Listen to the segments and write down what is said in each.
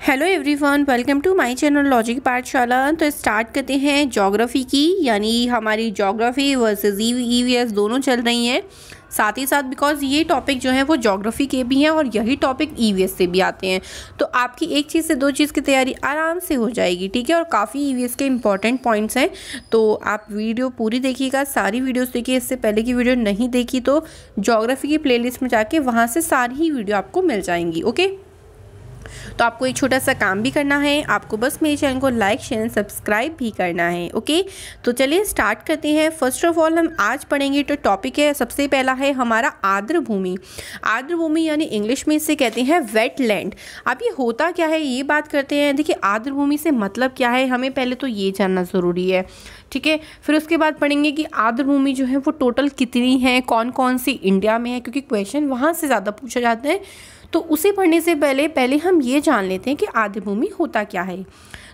Hello everyone welcome to my channel Logic Pathshala तो start करते हैं जोग्राफ़ी की, यानी हमारी जोग्राफ़ी वर्सेस ईवीएस दोनों चल रही हैं। साथ ही साथ बिकॉज़ ये टॉपिक जो है वो जोग्राफ़ी के भी हैं और यही टॉपिक ईवीएस से भी आते हैं। तो आपकी एक चीज़ से दो चीज़ की तैयारी आराम से हो जाएगी, ठीक है? और काफ़ी ईवीएस के इंपॉर्टेंट पॉइंट्स हैं। तो आप वीडियो पूरी देखिएगा, सारी वीडियोस देखिए। इससे पहले की वीडियो नहीं देखी तो जोग्राफ़ी की प्लेलिस्ट में जाके वहाँ से सारी ही वीडियो आपको मिल जाएँगी ओके तो आपको एक छोटा सा काम भी करना है। आपको बस मेरे चैनल को लाइक, शेयर सब्सक्राइब भी करना है, ओके? तो चलिए स्टार्ट करते हैं। फ़र्स्ट ऑफ़ ऑल हम आज पढ़ेंगे तो टॉपिक है, सबसे पहला है हमारा आर्द्र भूमि आर्द्र भूमि यानी इंग्लिश में इसे कहते हैं वेट लैंड अब ये होता क्या है? ये बात करते हैं। देखिए आर्द्र भूमि से मतलब क्या है? हमें पहले तो ये जानना ज़रूरी है। ठीक है? फिर उसके बाद पढ़ेंगे कि आर्द्र भूमि जो है वो टोटल कितनी है? कौन कौन सी इंडिया में है? क्योंकि क्वेश्चन वहाँ से ज़्यादा पूछा जाता है। तो उसे पढ़ने से पहले पहले हम ये जान लेते हैं कि आर्द्र भूमि होता क्या है।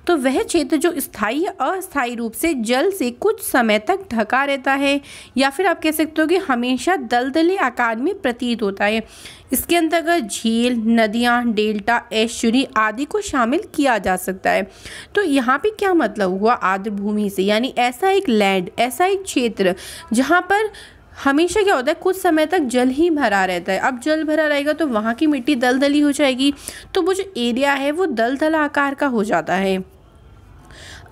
तो वह क्षेत्र जो स्थायी या अस्थायी रूप से जल से कुछ समय तक ढका रहता है, या फिर आप कह सकते हो कि हमेशा दलदले आकार में प्रतीत होता है। इसके अंतर्गत झील, नदियाँ, डेल्टा ऐश्वरी आदि को शामिल किया जा सकता है। तो यहाँ पे क्या मतलब हुआ आर्द्र भूमि से? यानी ऐसा एक लैंड ऐसा एक क्षेत्र, जहाँ पर हमेशा क्या होता है, कुछ समय तक जल ही भरा रहता है। अब जल भरा रहेगा तो वहाँ की मिट्टी दलदली हो जाएगी तो वो जो एरिया है वो दलदल आकार का हो जाता है।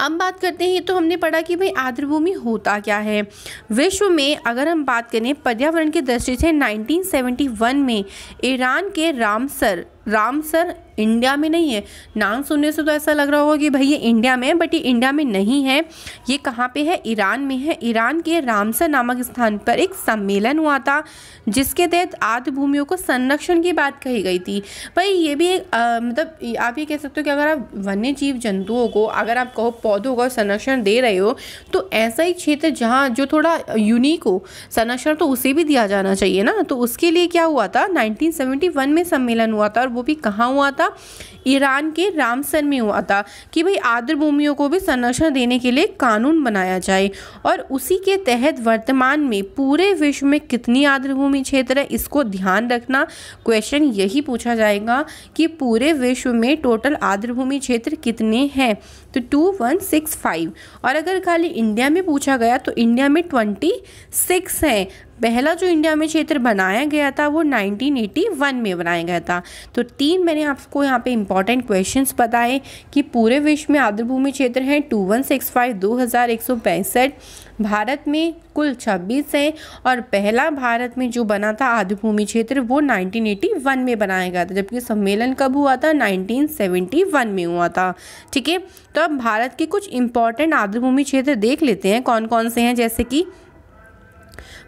अब बात करते हैं तो हमने पढ़ा कि भाई आर्द्रभूमि होता क्या है? विश्व में अगर हम बात करें, पर्यावरण की दृष्टि से 1971 में ईरान के रामसर रामसर इंडिया में नहीं है। नाम सुनने से तो ऐसा लग रहा होगा कि भाई ये इंडिया में है बट ये इंडिया में नहीं है। ये कहाँ पे है? ईरान में है। ईरान के रामसर नामक स्थान पर एक सम्मेलन हुआ था, जिसके तहत आदि भूमियों को संरक्षण की बात कही गई थी। भाई ये भी एक मतलब आप ये कह सकते हो कि अगर आप वन्य जीव जंतुओं को, अगर आप कहो पौधों का संरक्षण दे रहे हो तो ऐसा ही क्षेत्र जहाँ जो थोड़ा यूनिक हो, संरक्षण तो उसे भी दिया जाना चाहिए ना। तो उसके लिए क्या हुआ था? नाइनटीन में सम्मेलन हुआ था और वो भी कहाँ हुआ था? ईरान के रामसर में हुआ था कि भाई आर्द्र भूमियों को भी संरक्षण देने के लिए कानून बनाया जाए और उसी के तहत वर्तमान में पूरे विश्व में कितनी आर्द्र भूमि क्षेत्र है, इसको ध्यान रखना। क्वेश्चन यही पूछा जाएगा कि पूरे विश्व में टोटल आर्द्र भूमि क्षेत्र कितने हैं? तो टू वन सिक्स फाइव और अगर खाली इंडिया में पूछा गया तो इंडिया में ट्वेंटी सिक्स हैं। पहला जो इंडिया में क्षेत्र बनाया गया था, वो 1981 में बनाया गया था। तो तीन मैंने आपको यहाँ पे इंपॉर्टेंट क्वेश्चंस बताए कि पूरे विश्व में आर्द्रभूमि क्षेत्र हैं टू वन सिक्स फाइव दो हज़ार एक सौ पैंसठ। भारत में कुल 26 हैं और पहला भारत में जो बना था आर्द्रभूमि क्षेत्र, वो 1981 में बनाया गया था, जबकि सम्मेलन कब हुआ था? 1971 में हुआ था। ठीक है? तो अब भारत के कुछ इंपॉर्टेंट आर्द्रभूमि क्षेत्र देख लेते हैं कौन कौन से हैं, जैसे कि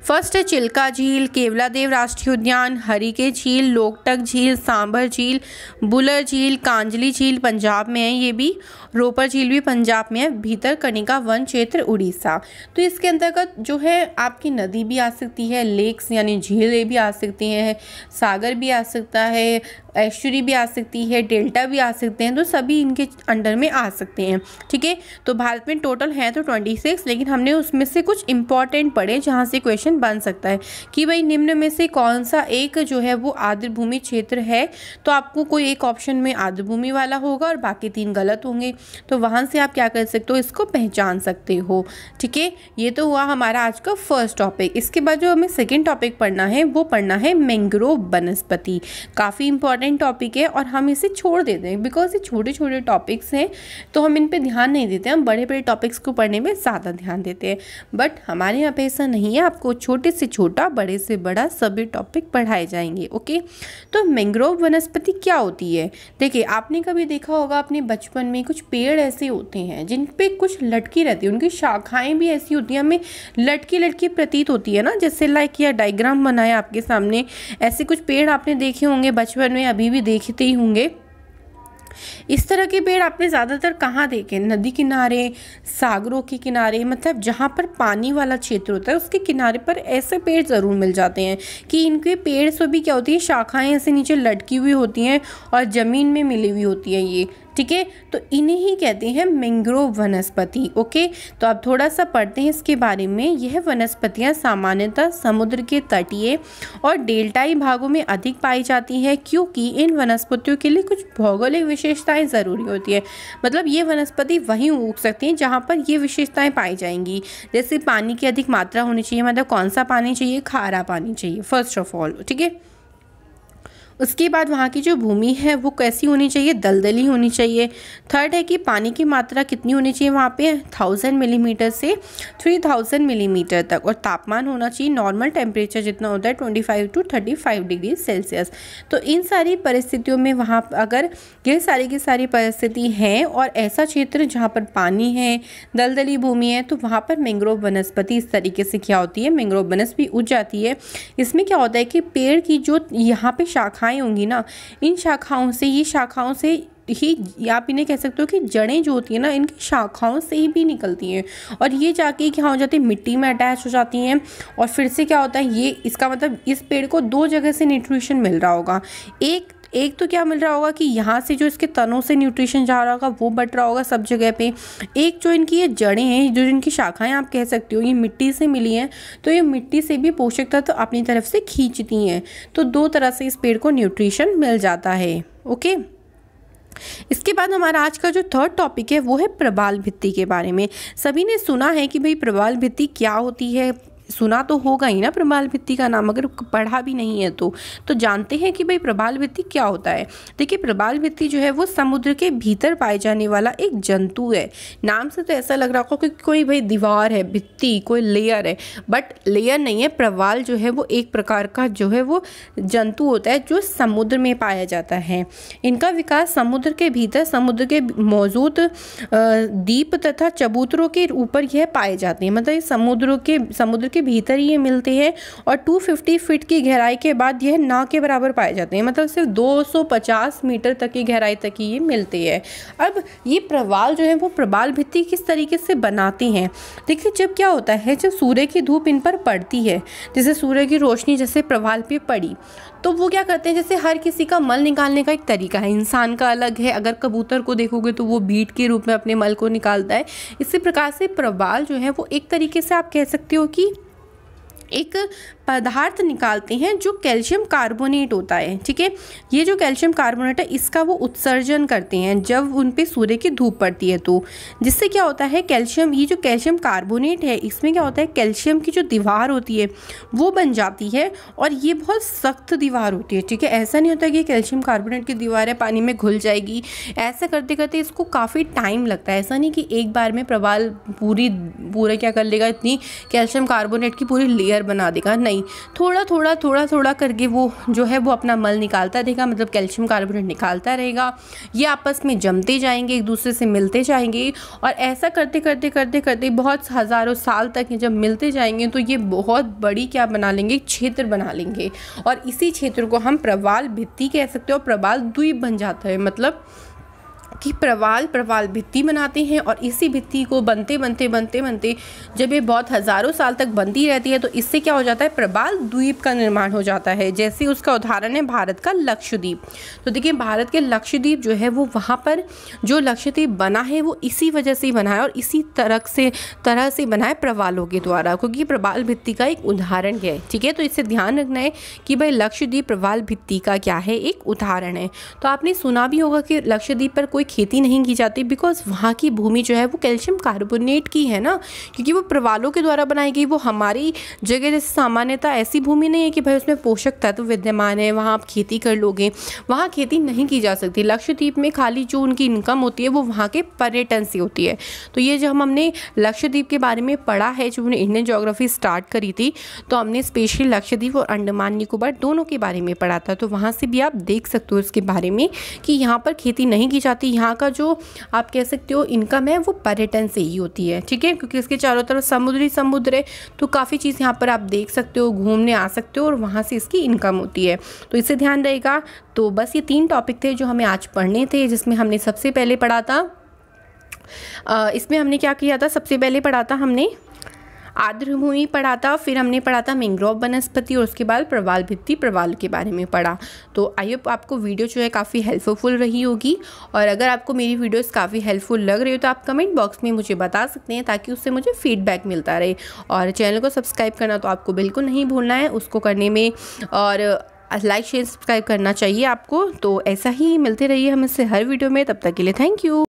फ़र्स्ट है चिल्का झील, केवलादेव राष्ट्रीय उद्यान, हरिके झील, लोकटक झील, सांभर झील, बुलर झील, कांजली झील पंजाब में है, ये भी। रोपर झील भी पंजाब में है, भीतर कनिका वन क्षेत्र उड़ीसा। तो इसके अंतर्गत जो है, आपकी नदी भी आ सकती है, लेक्स यानी झीलें भी आ सकती हैं, सागर भी आ सकता है ऐश्वरी भी आ सकती है, डेल्टा भी आ सकते हैं तो सभी इनके अंडर में आ सकते हैं, ठीक है? तो भारत में टोटल हैं तो ट्वेंटी सिक्स लेकिन हमने उसमें से कुछ इंपॉर्टेंट पढ़े जहाँ से क्वेश्चन बन सकता है कि भाई निम्न में से कौन सा एक जो है वो आर्द्र भूमि क्षेत्र है? तो आपको कोई एक ऑप्शन में आर्द्र भूमि वाला होगा और बाकी तीन गलत होंगे। तो वहाँ से आप क्या कर सकते हो? इसको पहचान सकते हो। ठीक है? ये तो हुआ हमारा आज का फ़र्स्ट टॉपिक इसके बाद जो हमें सेकेंड टॉपिक पढ़ना है, वो पढ़ना है मैंग्रोव वनस्पति। काफ़ी इंपॉर्टेंट टॉपिक है और हम इसे छोड़ देते हैं। बिकॉज़ ये छोटे छोटे टॉपिक्स हैं तो हम इन पर ध्यान नहीं देते। हम बड़े बड़े टॉपिक्स को पढ़ने में ज़्यादा ध्यान देते हैं। बट हमारे यहाँ पे ऐसा नहीं है। आपको छोटे से छोटा, बड़े से बड़ा सभी टॉपिक पढ़ाए जाएँगे ओके तो मैंग्रोव वनस्पति क्या होती है? देखिए, आपने कभी देखा होगा, अपने बचपन में कुछ पेड़ ऐसे होते हैं, जिन पे कुछ लटकी रहती है, उनकी शाखाएँ भी ऐसी होती हैं, हमें लटकी लटकी प्रतीत होती है ना? जैसे लाइक या डायग्राम बनाया आपके सामने, ऐसे कुछ पेड़ आपने देखे होंगे, बचपन में, अभी भी देखते ही होंगे। इस तरह के पेड़ आपने ज़्यादातर कहाँ देखे? नदी किनारे, सागरों के किनारे मतलब जहाँ पर पानी वाला क्षेत्र होता है, उसके किनारे पर ऐसे पेड़ ज़रूर मिल जाते हैं कि इनके पेड़ से भी क्या होती है? शाखाएँ ऐसे नीचे लटकी हुई होती हैं और ज़मीन में मिली हुई होती है ये। ठीक है? तो इन्हें ही कहते हैं मैंग्रोव वनस्पति, ओके? तो आप थोड़ा सा पढ़ते हैं इसके बारे में। यह वनस्पतियाँ सामान्यतः समुद्र के तटीय और डेल्टाई भागों में अधिक पाई जाती हैं, क्योंकि इन वनस्पतियों के लिए कुछ भौगोलिक विशेषताएँ ज़रूरी होती है। मतलब ये वनस्पति वहीं उग सकती हैं, जहाँ पर ये विशेषताएँ पाई जाएँगी। जैसे पानी की अधिक मात्रा होनी चाहिए मतलब कौन सा पानी चाहिए? खारा पानी चाहिए फ़र्स्ट ऑफ़ ऑल ठीक है? उसके बाद वहाँ की जो भूमि है, वो कैसी होनी चाहिए? दलदली होनी चाहिए। थर्ड है कि पानी की मात्रा कितनी होनी चाहिए वहाँ पे? थाउज़ेंड मिलीमीटर से थ्री थाउज़ेंड मिलीमीटर तक। और तापमान होना चाहिए नॉर्मल टेम्परेचर जितना होता है twenty five to thirty five degree Celsius तो इन सारी परिस्थितियों में वहाँ अगर ये सारी की सारी परिस्थिति हैं और ऐसा क्षेत्र जहाँ पर पानी है, दलदली भूमि है तो वहाँ पर मैंग्रोव वनस्पति इस तरीके से क्या होती है? मैंग्रोव वनस्पति उग जाती है। इसमें क्या होता है कि पेड़ की जो यहाँ पे शाखा शाखाएँ होंगी ना इन शाखाओं से ये शाखाओं से ही आप इन्हें कह सकते हो कि जड़ें जो होती हैं ना, इनकी शाखाओं से ही भी निकलती हैं। और ये जाके क्या हो जाती है, मिट्टी में अटैच हो जाती हैं। और फिर से क्या होता है, ये इसका मतलब इस पेड़ को दो जगह से न्यूट्रिशन मिल रहा होगा। एक एक तो क्या मिल रहा होगा कि यहाँ से जो इसके तनों से न्यूट्रिशन जा रहा होगा, वो बट रहा होगा सब जगह पे। एक जो इनकी ये जड़ें हैं, जो इनकी शाखाएँ आप कह सकते हो, ये मिट्टी से मिली हैं तो ये मिट्टी से भी पोषक तत्व तो अपनी तरफ़ से खींचती हैं। तो दो तरह से इस पेड़ को न्यूट्रिशन मिल जाता है, ओके? इसके बाद हमारा आज का जो थर्ड टॉपिक है, वो है प्रबाल भित्ति के बारे में। सभी ने सुना है कि भाई प्रबाल भित्ति क्या होती है? सुना तो होगा ही ना प्रबाल भित्ति का नाम, अगर पढ़ा भी नहीं है तो। तो जानते हैं कि भाई प्रबाल भित्ति क्या होता है? देखिए, प्रबाल भित्ति जो है वो समुद्र के भीतर पाए जाने वाला एक जंतु है। नाम से तो ऐसा लग रहा होगा कि कोई भाई दीवार है, भित्ति, कोई लेयर है। बट लेयर नहीं है, प्रवाल जो है वो एक प्रकार का जो है वो जंतु होता है जो समुद्र में पाया जाता है। इनका विकास समुद्र के भीतर, समुद्र के मौजूद द्वीप तथा चबूतरों के ऊपर यह पाए जाते हैं। मतलब समुद्र के, समुद्र के भीतर ही ये मिलते हैं और 250 फीट की गहराई के बाद यह ना के बराबर पाए जाते हैं। मतलब सिर्फ़ 250 मीटर तक की गहराई तक ही ये मिलते हैं। अब ये प्रवाल जो है वो प्रबाल भित्ति किस तरीके से बनाते हैं? देखिए, जब क्या होता है, जब सूर्य की धूप इन पर पड़ती है, जैसे सूर्य की रोशनी जैसे प्रवाल पर पड़ी तो वो क्या करते हैं? जैसे हर किसी का मल निकालने का एक तरीका है। इंसान का अलग है। अगर कबूतर को देखोगे तो वो बीट के रूप में अपने मल को निकालता है। इसी प्रकार से प्रवाल जो है वो एक तरीके से आप कह सकते हो कि एक पदार्थ निकालते हैं जो कैल्शियम कार्बोनेट होता है, ठीक है? ये जो कैल्शियम कार्बोनेट है, इसका वो उत्सर्जन करते हैं जब उन पर सूर्य की धूप पड़ती है। तो जिससे क्या होता है, कैल्शियम, ये जो कैल्शियम कार्बोनेट है, इसमें क्या होता है, कैल्शियम की जो दीवार होती है, वो बन जाती है और ये बहुत सख्त दीवार होती है, ठीक है? ऐसा नहीं होता कि कैल्शियम कार्बोनेट की दीवार है, पानी में घुल जाएगी। ऐसा करते करते इसको काफ़ी टाइम लगता है। ऐसा नहीं कि एक बार में प्रवाल पूरी, पूरा क्या कर लेगा, इतनी कैल्शियम कार्बोनेट की पूरी लेयर बना देगा, नहीं। नहीं, थोड़ा थोड़ा थोड़ा थोड़ा करके वो जो है वो अपना मल निकालता रहेगा मतलब कैल्शियम कार्बोनेट निकालता रहेगा। ये आपस में जमते जाएँगे, एक दूसरे से मिलते जाएँगे और ऐसा करते करते करते करते बहुत हज़ारों साल तक जब मिलते जाएँगे तो ये बहुत बड़ी क्या बना लेंगे क्षेत्र बना लेंगे। और इसी क्षेत्र को हम प्रवाल भित्ति कह सकते हो प्रवाल द्वीप बन जाता है मतलब कि प्रवाल प्रवाल भित्ति बनाते हैं और इसी भित्ति को बनते बनते बनते बनते जब ये बहुत हज़ारों साल तक बनती रहती है तो इससे क्या हो जाता है? प्रबाल द्वीप का निर्माण हो जाता है, जैसे उसका उदाहरण है भारत का लक्षद्वीप। तो देखिए, भारत के लक्षद्वीप जो है, वो वहाँ पर जो लक्षद्वीप बना है, वो इसी वजह से बना है और इसी तरह से तरह से बना है प्रवालों के द्वारा, क्योंकि प्रवाल भित्ति का एक उदाहरण है, ठीक है? तो इससे ध्यान रखना है कि भाई लक्षद्वीप प्रवाल भित्ति का क्या है? एक उदाहरण है। तो आपने सुना भी होगा कि लक्षद्वीप पर कोई खेती नहीं की जाती बिकॉज़ वहाँ की भूमि जो है वो कैल्शियम कार्बोनेट की है ना? क्योंकि वो प्रवालों के द्वारा बनाई गई, वो हमारी जगह जैसे सामान्यता ऐसी भूमि नहीं है कि भाई उसमें पोषक तत्व विद्यमान है, वहाँ आप खेती कर लोगे। वहाँ खेती नहीं की जा सकती। लक्षद्वीप में खाली जो उनकी इनकम होती है, वो वहाँ के पर्यटन से होती है। तो ये जब हमने लक्षद्वीप के बारे में पढ़ा है, जब हमने इंडियन जोग्राफी स्टार्ट करी थी तो हमने स्पेशली लक्षद्वीप और अंडमान निकोबार दोनों के बारे में पढ़ा था। तो वहाँ से भी आप देख सकते हो इसके बारे में कि यहाँ पर खेती नहीं की जाती यहाँ का जो आप कह सकते हो इनकम है, वो पर्यटन से ही होती है, ठीक है? क्योंकि इसके चारों तरफ़ समुद्री समुद्र है तो काफ़ी चीज़ यहाँ पर आप देख सकते हो, घूमने आ सकते हो और वहाँ से इसकी इनकम होती है। तो इससे ध्यान रहेगा तो बस ये तीन टॉपिक थे जो हमें आज पढ़ने थे, जिसमें हमने सबसे पहले पढ़ा था। इसमें हमने क्या किया था? सबसे पहले पढ़ा था हमने आर्द्रभूमि पढ़ा था, फिर हमने पढ़ा था मैंग्रोव वनस्पति और उसके बाद प्रवाल भित्ति प्रवाल के बारे में पढ़ा। तो आई होप आपको वीडियो जो है काफ़ी हेल्पफुल रही होगी। और अगर आपको मेरी वीडियोस काफ़ी हेल्पफुल लग रही हो तो आप कमेंट बॉक्स में मुझे बता सकते हैं ताकि उससे मुझे फीडबैक मिलता रहे। और चैनल को सब्सक्राइब करना तो आपको बिल्कुल नहीं भूलना है, उसको करने में और लाइक शेयर सब्सक्राइब करना चाहिए आपको। तो ऐसा ही मिलते रहिए हम इससे हर वीडियो में, तब तक के लिए थैंक यू